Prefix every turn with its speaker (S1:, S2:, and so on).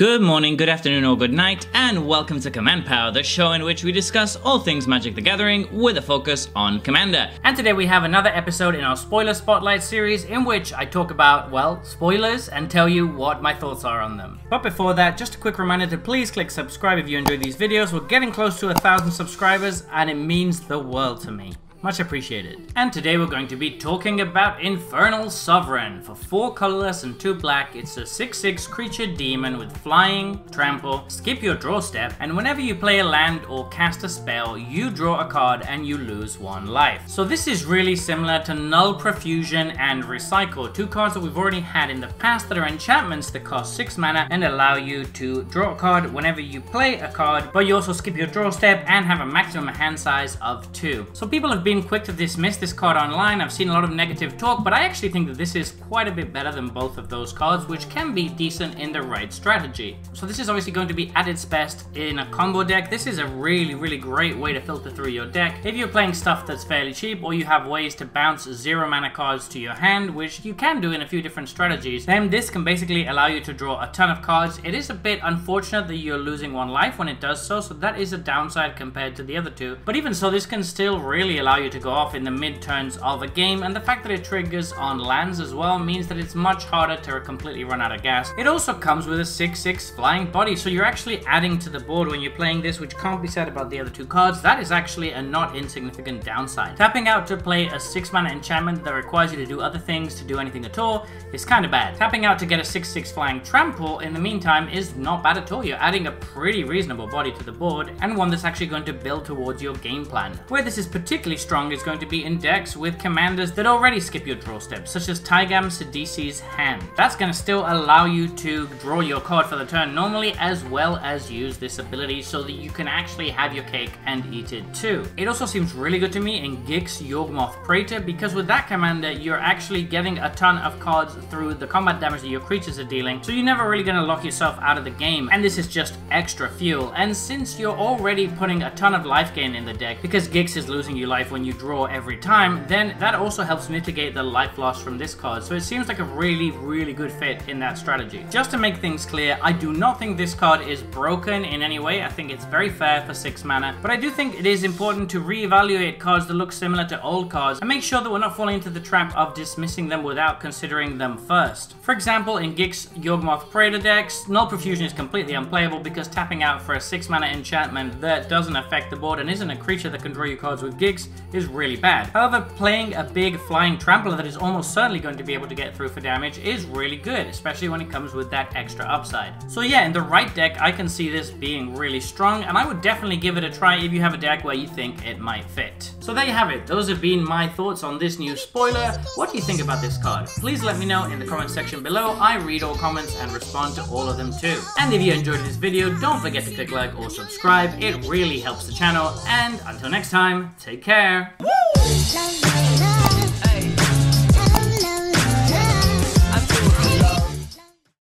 S1: Good morning, good afternoon, or good night, and welcome to Command Power, the show in which we discuss all things Magic the Gathering with a focus on Commander.
S2: And today we have another episode in our spoiler spotlight series in which I talk about, well, spoilers and tell you what my thoughts are on them. But before that, just a quick reminder to please click subscribe if you enjoy these videos. We're getting close to a thousand subscribers and it means the world to me. Much appreciated. And today we're going to be talking about Infernal Sovereign. For 4 colorless and 2 black, it's a 6-6 creature demon with flying, trample, skip your draw step, and whenever you play a land or cast a spell, you draw a card and you lose 1 life. So this is really similar to Null Profusion and Recycle, two cards that we've already had in the past that are enchantments that cost 6 mana and allow you to draw a card whenever you play a card, but you also skip your draw step and have a maximum hand size of 2. So people have been been quick to dismiss this card online. I've seen a lot of negative talk, but I actually think that this is quite a bit better than both of those cards, which can be decent in the right strategy. So this is obviously going to be at its best in a combo deck. This is a really, really great way to filter through your deck. If you're playing stuff that's fairly cheap, or you have ways to bounce zero mana cards to your hand, which you can do in a few different strategies, then this can basically allow you to draw a ton of cards. It is a bit unfortunate that you're losing one life when it does so, so that is a downside compared to the other two. But even so, this can still really allow you you to go off in the mid-turns of a game, and the fact that it triggers on lands as well means that it's much harder to completely run out of gas. It also comes with a 6-6 flying body, so you're actually adding to the board when you're playing this, which can't be said about the other two cards. That is actually a not insignificant downside. Tapping out to play a 6-mana enchantment that requires you to do other things to do anything at all is kind of bad. Tapping out to get a 6-6 flying trample in the meantime is not bad at all. You're adding a pretty reasonable body to the board, and one that's actually going to build towards your game plan. Where this is particularly strong is going to be in decks with commanders that already skip your draw steps, such as Taigam Sidisi's Hand. That's going to still allow you to draw your card for the turn normally, as well as use this ability so that you can actually have your cake and eat it too. It also seems really good to me in Gix Yawgmoth Praetor, because with that commander, you're actually getting a ton of cards through the combat damage that your creatures are dealing, so you're never really going to lock yourself out of the game, and this is just extra fuel. And since you're already putting a ton of life gain in the deck, because Gix is losing you life when you draw every time, then that also helps mitigate the life loss from this card. So it seems like a really, really good fit in that strategy. Just to make things clear, I do not think this card is broken in any way. I think it's very fair for 6 mana, but I do think it is important to reevaluate cards that look similar to old cards and make sure that we're not falling into the trap of dismissing them without considering them first. For example, in Gix Yawgmoth Praetor decks, Null Profusion is completely unplayable because tapping out for a 6 mana enchantment that doesn't affect the board and isn't a creature that can draw you cards with Gix is really bad. However, playing a big flying trampler that is almost certainly going to be able to get through for damage is really good, especially when it comes with that extra upside. So yeah, in the right deck, I can see this being really strong, and I would definitely give it a try if you have a deck where you think it might fit. So there you have it. Those have been my thoughts on this new spoiler. What do you think about this card? Please let me know in the comment section below. I read all comments and respond to all of them too. And if you enjoyed this video, don't forget to click like or subscribe. It really helps the channel. And until next time, take care. Woo!